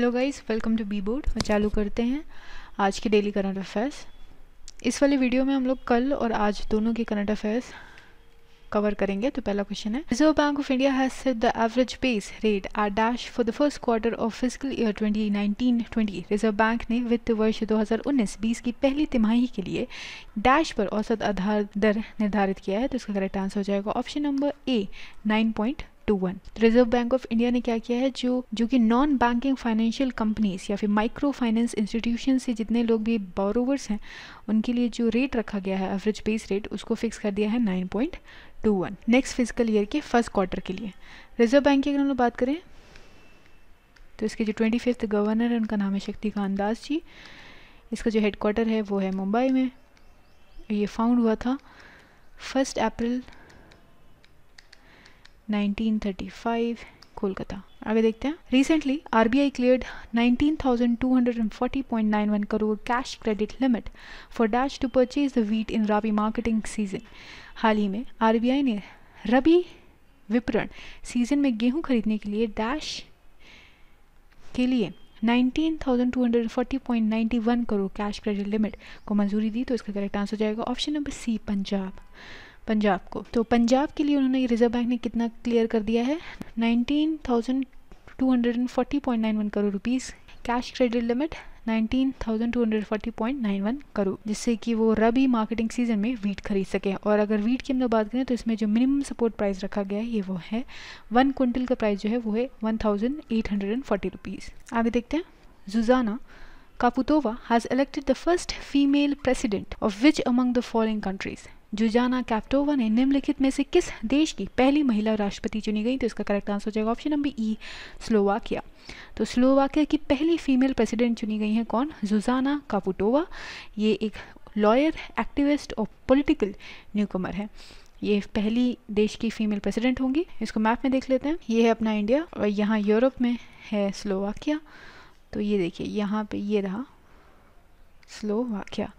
Hello guys welcome to B board चालू करते हैं आज के डेली करंट अफेयर्स इस वाले वीडियो में हम लोग कल और आज दोनों के करंट अफेयर्स कवर करेंगे तो पहला क्वेश्चन है। Reserve Bank of India has set the average base rate R dash for the first quarter of physical year 2019-20 Reserve Bank ने वित्त वर्ष 2019-20 की पहली तिमाही के लिए डैश पर औसत आधार दर निर्धारित किया है तो इसका करेक्ट आंसर हो जाएगा option number A nine point two one Reserve Bank of India ने क्या किया है? जो जो कि नॉन बैंकिंग फाइनेंशियल कंपनीज़ या फिर माइक्रो फाइनेंस इंस्टीट्यूशन से जितने लोग भी बोरोवर्स हैं, उनके लिए जो रेट रखा गया है एवरेज बेस रेट उसको फिक्स कर दिया है nine point two one next physical year के फ़र्स्ट क्वार्टर के लिए. रिज़र्व बैंक की अगर हम लोग बात करें तो इसके जो ट्वेंटी फिफ्थ गवर्नर है, उनका नाम है शक्तिकांत दास जी. इसका जो हेडक्वार्टर है, वो है मुंबई में. ये फाउंड हुआ था फ़र्स्ट अप्रैल 1935 कोलकाता आगे देखते हैं। Recently RBI cleared 19,240.91 crore cash credit limit for dash to purchase the wheat in rabi marketing season हाल ही में आरबीआई ने रबी विपणन सीज़न में गेहूँ खरीदने के लिए डैश के लिए 19,240.91 करोड़ कैश क्रेडिट लिमिट को मंजूरी दी तो इसका करेक्ट आंसर हो जाएगा option number C Punjab Punjab को। तो पंजाब के लिए उन्होंने रिज़र्व बैंक ने कितना क्लियर कर दिया है? 19,240.91 crore rupees cash credit limit 19,240.91 crore जिससे कि वो रबी मार्केटिंग सीज़न में वीट खरीद सकें। और अगर वीट की हम लोग बात करें तो इसमें जो मिनिमम सपोर्ट प्राइस रखा गया है ये वो है। वन क्विंटल का प्राइस जो है वो है one thousand eight hundred and forty rupees आगे देखते हैं। Zuzana Caputova has elected the first female president of which among the following countries Zuzana Caputova ने निम्नलिखित में से किस देश की पहली महिला राष्ट्रपति चुनी गई? तो इसका करेक्ट आंसर हो जाएगा ऑप्शन नंबर ई स्लोवाकिया तो स्लोवाकिया की पहली फीमेल प्रेसिडेंट चुनी गई हैं कौन? जुजाना कापुटोवा ये एक लॉयर एक्टिविस्ट और पॉलिटिकल न्यूकमर है. ये पहली देश की फीमेल प्रेसिडेंट होंगी. इसको मैप में देख लेते हैं. ये है अपना इंडिया और यहाँ यूरोप में है स्लोवाकिया तो ये देखिए, यहाँ पे ये रहा स्लोवाकिया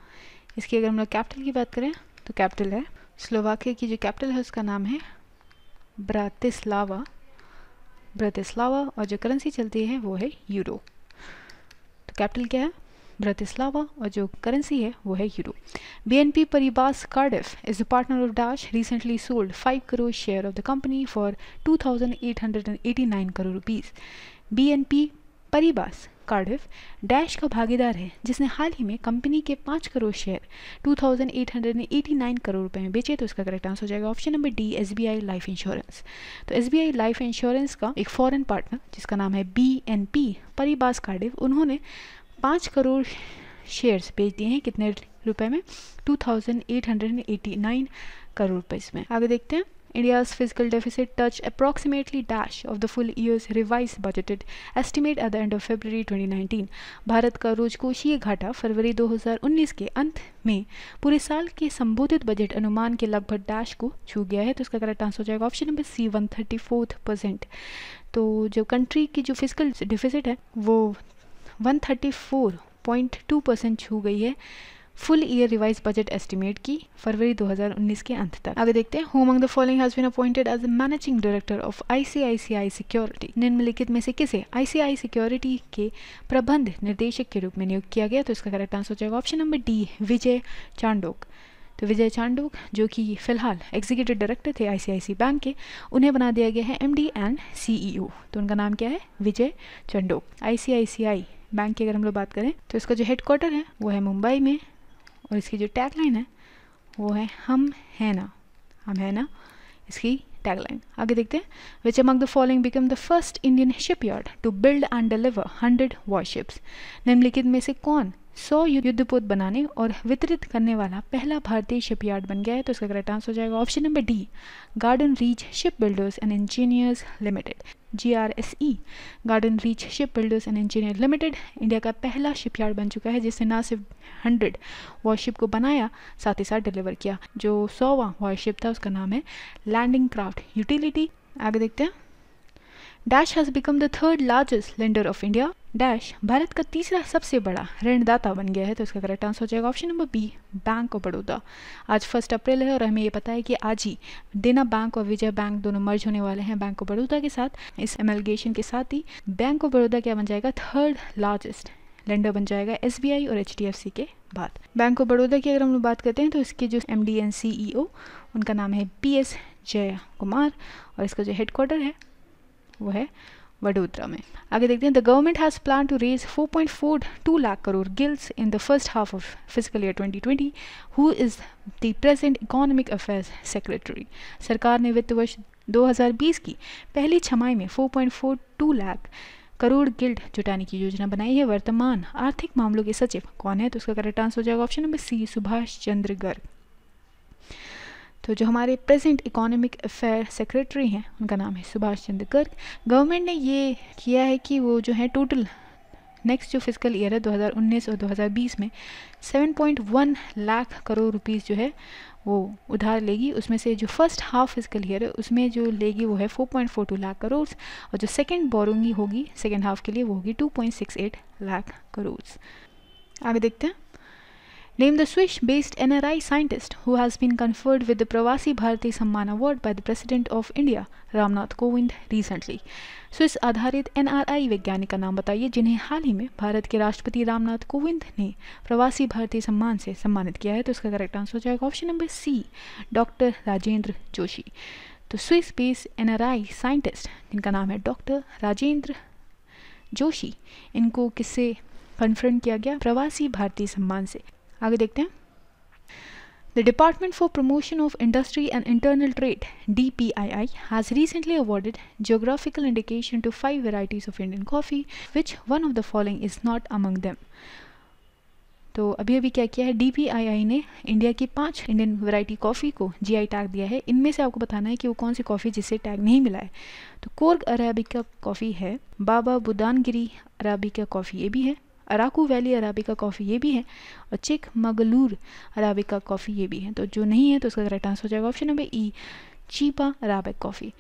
इसकी अगर हम लोग कैपिटल की बात करें तो कैपिटल है। स्लोवाकिया की जो कैपिटल है, उसका नाम है ब्रातिस्लावा। ब्रातिस्लावा और जो करेंसी चलती है, वो है यूरो तो कैपिटल क्या है? ब्रातिस्लावा और जो करेंसी है, वो है euro BNP Paribas Cardiff is the partner of dash recently sold 5 crore share of the company for 2889 crore rupees BNP Paribas Cardiff dash का भागीदार है जिसने हाल ही में कंपनी के पाँच करोड़ शेयर 2,889 करोड़ रुपए में बेचे तो इसका करेक्ट आंसर हो जाएगा option number D S life insurance तो एसबीआई लाइफ इंश्योरेंस का एक फॉरेन पार्टनर जिसका नाम है B N P Paribas Cardiff उन्होंने पाँच करोड़ शेयर्स बेच दिए हैं कितने रुपए में? 2,889 करोड़ रुपए इसमें। आगे देखते हैं। India's fiscal deficit touched approximately dash of the full year's revised budgeted estimate at the end of February 2019. Bharat का रोजकोषीय घाटा फरवरी 2019 के अंत में पूरे साल के संबोधित बजट अनुमान के लगभग डैश को छू गया है तो इसका करेक्ट आंसर हो जाएगा option number C one thirty fourth percent तो जो कंट्री की जो फ़िज़िकल डिफिसिट है, वो one thirty four point two percent छू गई है full year revise budget estimate की फरवरी 2019 के अंत तक। आगे देखते हैं। Whom among the following has been appointed as managing director of ICICI security निम्नलिखित में से किसे आईसीआई सिक्योरिटी के प्रबंध निर्देशक के रूप में नियुक्त किया गया? तो इसका करेक्ट आंसर हो जाएगा option number D Vijay Chandok. तो विजय चांडोक, जो कि फ़िलहाल एग्जीक्यूटिव डायरेक्टर थे आईसीआईसी बैंक के, उन्हें बना दिया गया है एमडी एंड सीईओ तो उनका नाम क्या है? विजय चांडोक। आईसीआईसीआई बैंक की अगर हम लोग बात करें तो इसका जो हेडक्वार्टर है, वो है मुंबई में। और इसकी जो टैग लाइन है, वो है हम है ना। हम है ना, इसकी टैग लाइन आगे देखते हैं। Which among the following become the first Indian shipyard to build and deliver hundred warships निम्नलिखित में से कौन सौ युद्धपोत बनाने और वितरित करने वाला पहला भारतीय शिपयार्ड बन गया है तो इसका करेक्ट आंसर हो जाएगा option number D Garden Reach Ship Builders and Engineers Limited G R S E Garden Reach Ship Builders and Engineer Limited India का पहला शिपयार्ड बन चुका है, जिसने ना सिर्फ़ हंड्रेड वॉरशिप को बनाया, साथ ही साथ डिलीवर किया। जो सौवा वॉरशिप था, उसका नाम है लैंडिंग क्राफ्ट यूटिलिटी आगे देखते हैं। Dash has become the third largest lender of India. Dash Bharat का तीसरा सबसे बड़ा ऋणदाता बन गया है तो इसका करेक्ट आंसर हो जाएगा option number B Bank of Baroda आज फ़र्स्ट अप्रैल है और हमें ये पता है कि आज ही देना बैंक और विजय बैंक दोनों मर्ज होने वाले हैं बैंक ऑफ़ बड़ौदा के साथ. इस एमलगेशन के साथ ही बैंक ऑफ़ बड़ौदा क्या बन जाएगा? थर्ड लार्जेस्ट लेंडर बन जाएगा एसबीआई और एचडीएफसी के बाद. बैंक ऑफ़ बड़ौदा की अगर हम लोग बात करते हैं तो इसके जो एम डी एन सी उनका नाम है पी एस जय कुमार और इसका जो हेडक्वार्टर है, वो है वडोदरा में। आगे देखते हैं the government has plan to raise 4.42 lakh crore gilts in the first half of physical year 2020 who is the present economic affairs secretary सरकार ने वित्त वर्ष 2020 की पहली छमाई में 4.42 लाख करोड़ गिल्ड जुटाने की योजना बनाई है। वर्तमान आर्थिक मामलों के सचिव कौन है? तो उसका करेक्ट आंसर हो जाएगा option number C Subhash Chandra Garg तो जो हमारे प्रेजेंट इकोनॉमिक अफेयर सेक्रेटरी हैं, उनका नाम है सुभाष चंद्र गर्ग। गवर्नमेंट ने ये किया है कि वो जो है टोटल नेक्स्ट जो फ़िज़िकल ईयर है 2019 और 2020 में 7.1 लाख करोड़ रुपीस जो है वो उधार लेगी। उसमें से जो फ़र्स्ट हाफ़ फ़िज़िकल ईयर है, उसमें जो लेगी वो है 4.42 लाख करोड़ और जो सेकेंड बोरोंगी होगी, सेकेंड हाफ़ के लिए वो होगी 2.68 लाख करोड़ आगे देखते हैं। Name the Swiss-based NRI scientist who has been conferred with the Pravasi Bharati Samman Award by the President of India, Ramnath Kovind, recently. Swiss आधारित एनआरआई वैज्ञानिक का नाम बताइए जिन्हें हाल ही में भारत के राष्ट्रपति रामनाथ कोविंद ने प्रवासी भारतीय सम्मान से सम्मानित किया है। तो इसका करेक्ट आंसर हो जाएगा option number C doctor Rajendra Joshi तो स्विस बेस्ड एनआरआई साइंटिस्ट जिनका नाम है डॉक्टर राजेंद्र जोशी इनको किससे कन्फ्रंट किया गया? प्रवासी भारतीय सम्मान से। आगे देखते हैं। The Department for Promotion of Industry and Internal Trade D P I I has recently awarded geographical indication to five varieties of Indian coffee which one of the following is not among them तो अभी अभी क्या किया है? D P I आई ने India की पाँच Indian variety coffee को जी आई टैग दिया है। इनमें से आपको बताना है कि वो कौन सी कॉफ़ी जिसे टैग नहीं मिला है। तो कोर्ग अराबिका कॉफ़ी है, बाबा बुदानगिरी अराबिका कॉफ़ी ये भी है। अराकू वैली अराबिका कॉफ़ी ये भी है और चिक मगलूर अराबिका कॉफ़ी ये भी है। तो जो नहीं है तो उसका करेक्ट आंसर हो जाएगा ऑप्शन नंबर ई चीपा अराबिक कॉफ़ी।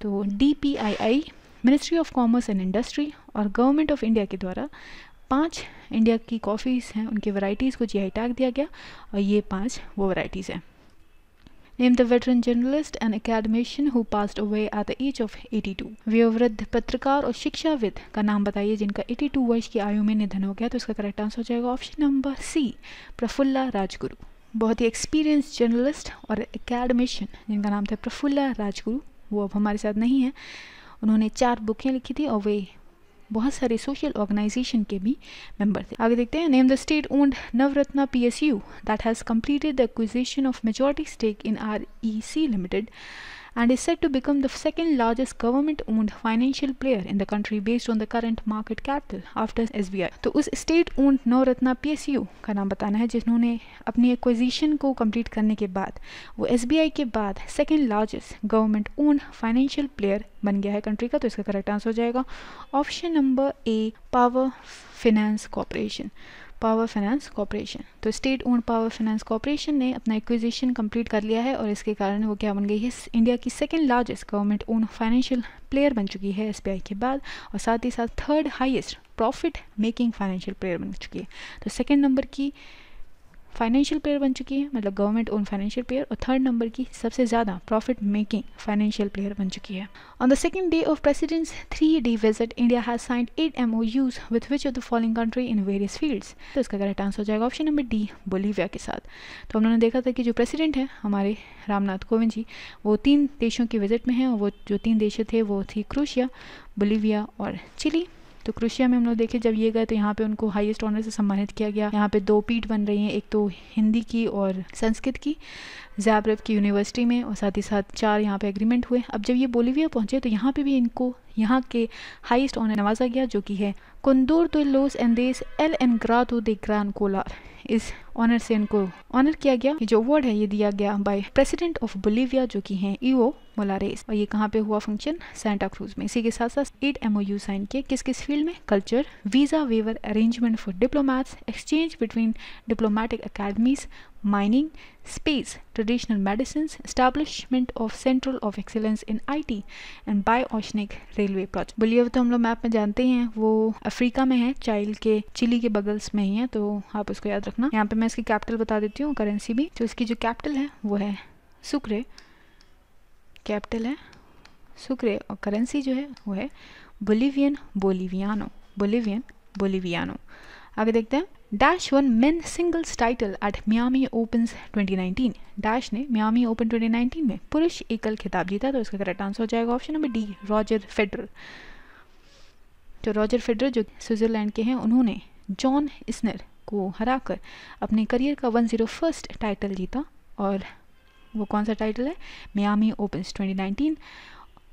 तो D P I I ministry of commerce and industry और गवर्नमेंट ऑफ़ इंडिया के द्वारा पाँच इंडिया की कॉफ़ीज़ हैं। उनकी वैरायटीज़ को जी आई टैग दिया गया और ये पाँच वो वैरायटीज़ हैं। Named the veteran journalist and academician who passed away at the age of 82. व्यवृद्ध पत्रकार और शिक्षाविद का नाम बताइए, जिनका 82 वर्ष की आयु में निधन हो गया तो इसका करेक्ट आंसर हो जाएगा option number C Prafulla Rajguru. बहुत ही एक्सपीरियंस जर्नलिस्ट और एकेडमिशियन जिनका नाम था प्रफुल्ला राजगुरु। वो अब हमारे साथ नहीं है। उन्होंने चार बुकें लिखी थी और वे बहुत सारे सोशल ऑर्गेनाइजेशन के भी मेंबर थे। आगे देखते हैं name the state owned Navratna P S U that has completed the acquisition of majority stake in R E C limited and is said to become the second largest government owned financial player in the country based on the current market capital after SBI. तो उस state owned Navratna PSU का नाम बताना है, जिन्होंने अपनी acquisition को complete करने के बाद, वो एसबीआई के बाद second largest government owned financial player बन गया है कंट्री का तो इसका करेक्ट आंसर हो जाएगा option number A power finance corporation power finance corporation. तो state own power finance corporation ने अपना एक्विजिशन कंप्लीट कर लिया है और इसके कारण वो क्या बन गई है? इंडिया की second largest government own financial player बन चुकी है एसबीआई के बाद और साथ ही साथ third highest profit making financial player बन चुकी है। तो सेकेंड नंबर की फाइनेंशियल प्लेयर बन चुकी है मतलब गवर्नमेंट ओन फाइनेंशियल प्लेयर और थर्ड नंबर की सबसे ज़्यादा प्रॉफिट मेकिंग फाइनेंशियल प्लेयर बन चुकी है। On the second day of president's three day visit India has signed eight M O Us with which of the following country in various fields तो इसका correct answer हो जाएगा option number D Bolivia के साथ। तो हम लोगों ने देखा था कि जो प्रेसिडेंट है, हमारे रामनाथ कोविंद जी, वो तीन देशों की विज़िट में हैं, और वो जो तीन देश थे, वो थी क्रोशिया बोलीविया और चिली तो क्रोशिया में हम लोग देखे, जब ये गए तो यहाँ पे उनको हाईएस्ट ऑनर से सम्मानित किया गया। यहाँ पे दो पीठ बन रही हैं, एक तो हिंदी की और संस्कृत की जैबरब की यूनिवर्सिटी में और साथ ही साथ चार यहाँ पे एग्रीमेंट हुए। अब जब ये बोलीविया पहुँचे तो यहाँ पे भी इनको, यहाँ के हाइस्ट ऑनर नवाजा गया, जो कि है कुंदूर तो लोस एंडेस एल एन ग्रा तो दे ग्रान कोला इस ऑनर से इनको ऑनर किया गया जो अवार्ड है ये दिया गया बाय प्रेसिडेंट ऑफ़ बोलीविया जो कि हैं ईओ मोलारेस और ये कहाँ पे हुआ फ़ंक्शन सेंटा क्रूज में। इसी के साथ साथ एट एमओयू साइन किए। किस किस फ़ील्ड में? Culture visa waiver arrangement for diplomats exchange between diplomatic academies mining, space, traditional medicines, establishment of Central of Excellence in IT and Bioceanic Railway Project. बोलिए तो हम लोग मैप में जानते हैं वो अफ्रीका में है चाइल्ड के चिली के बगल्स में ही है तो आप उसको याद रखना। यहाँ पे मैं इसकी कैपिटल बता देती हूँ करेंसी भी। तो इसकी जो कैपिटल है, वो है सुक्रे कैपिटल है सुक्रे और करेंसी जो है, वो है बोलिवियन बोलिवियानो बोलिवियन बोलिवियानो आगे देखते हैं। Dash one men singles title at Miami Open 2019 dash ने मियामी ओपन 2019 में पुरुष एकल खिताब जीता तो इसका करेक्ट आंसर हो जाएगा option number D Roger Federer तो रॉजर फेडरर जो स्विट्जरलैंड के हैं, उन्होंने जॉन इसनर को हराकर अपने करियर का वन ज़ीरो फ़र्स्ट टाइटल जीता। और वो कौन सा टाइटल है? मियामी ओपन्स 2019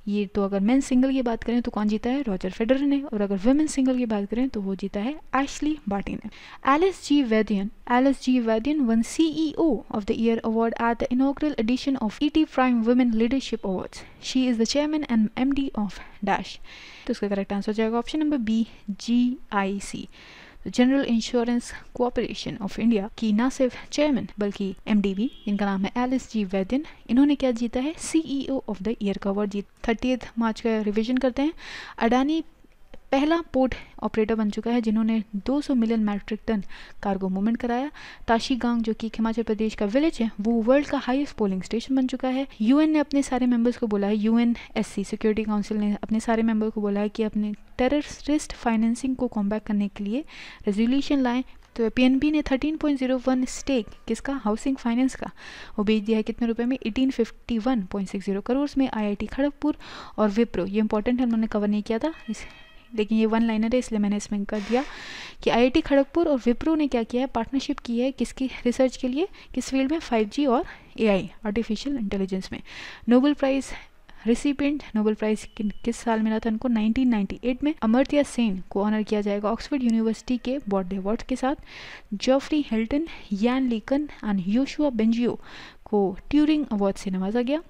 ये तो अगर मेन सिंगल की बात करें तो कौन जीता है? रॉजर फेडरर ने। और अगर वुमेन सिंगल की बात करें तो वो जीता है एशली बाटी ने। Alice G Vaidyan Alice G Vaidyan one CEO of the year award at the inaugural edition of ET Prime women leadership awards she is the chairman and MD of dash तो इसका correct answer हो जाएगा option number B G I C general insurance cooperation of India की न सिर्फ़ chairman बल्कि M D IMDb जिनका नाम है एलिस जी वैद्यन इन्होंने क्या जीता है? सीईओ ऑफ़ द ईयर का अवार्ड जीत थर्टी मार्च का रिविजन करते हैं। अडानी पहला पोर्ट ऑपरेटर बन चुका है, जिन्होंने 200 million metric ton cargo movement कराया। ताशीगांग, जो कि हिमाचल प्रदेश का विलेज है, वो वर्ल्ड का हाईएस्ट पोलिंग स्टेशन बन चुका है। यूएन ने अपने सारे मेंबर्स को बोला है यूएन एससी सिक्योरिटी काउंसिल ने अपने सारे मेंबर को बोला है कि अपने टेररिस्ट फाइनेंसिंग को कॉम्बैक करने के लिए रेजोल्यूशन लाएँ। तो पीएनबी ने 13.01 स्टेक किसका? हाउसिंग फाइनेंस का। वो बेच दिया है कितने रुपए में? 1851.60 करोड़ में आईआईटी खड़गपुर और विप्रो। ये इंपॉर्टेंट है, उन्होंने कवर नहीं किया था। इस लेकिन ये वन लाइनर है, इसलिए मैंने इसमें कर दिया कि आईआईटी खड़गपुर और विप्रो ने क्या किया है? पार्टनरशिप की है किसकी रिसर्च के लिए? किस फ़ील्ड में? 5G और एआई आर्टिफिशियल इंटेलिजेंस में। Nobel prize recipient Nobel prize किस साल मिला था उनको? 1998 में अमर्त्य सेन को ऑनर किया जाएगा ऑक्सफोर्ड यूनिवर्सिटी के बॉर्डे अवार्ड के साथ। Geoffrey Hinton Yann LeCun and Yoshua Bengio को ट्यूरिंग अवार्ड से नवाजा गया।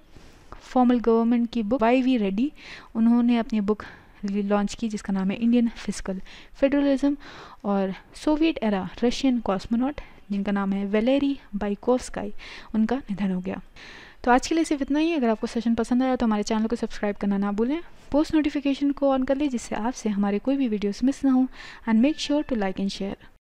फॉर्मल गवर्नमेंट की बुक वाई वी रेड्डी उन्होंने अपनी बुक लॉन्च की, जिसका नाम है इंडियन फ़िज़िकल फेडरलिज्म और सोवियत एरा रशियन कॉस्मोनॉट जिनका नाम है वेलेरी बाइकोवस्काई उनका निधन हो गया। तो आज के लिए सिर्फ़ इतना ही। अगर आपको सेशन पसंद आया तो हमारे चैनल को सब्सक्राइब करना ना भूलें। पोस्ट नोटिफिकेशन को ऑन कर लें, जिससे आपसे हमारे कोई भी वीडियोस मिस ना हो। And make sure to like and share